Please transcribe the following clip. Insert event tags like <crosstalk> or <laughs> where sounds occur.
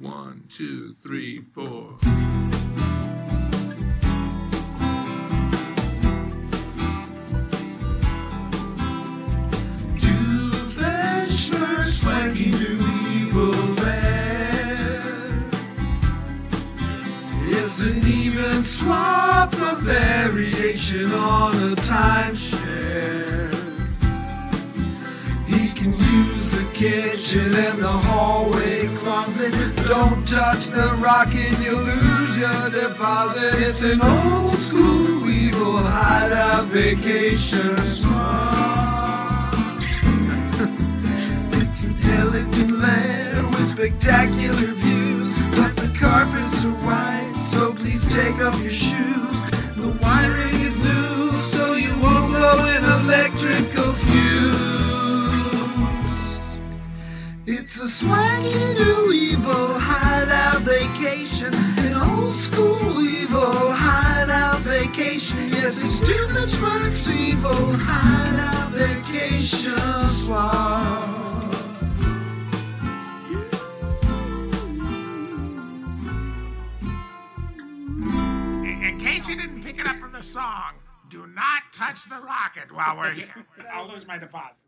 One, two, three, four. An even swap, a variation on a timeshare. He can use the kitchen and the hallway Don't touch the rocket, you'll lose your deposit. It's an old school evil hideout vacation spot. <laughs> It's an elegant land with spectacular views, but the carpets are white, so please take off your shoes. The wiring is new, It's a swaggy new evil hideout vacation, an old school evil hideout vacation. Yes, it's Doofenshmirtz evil hideout vacation swap. In case you didn't pick it up from the song, do not touch the rocket while we're here. I'll lose my deposit.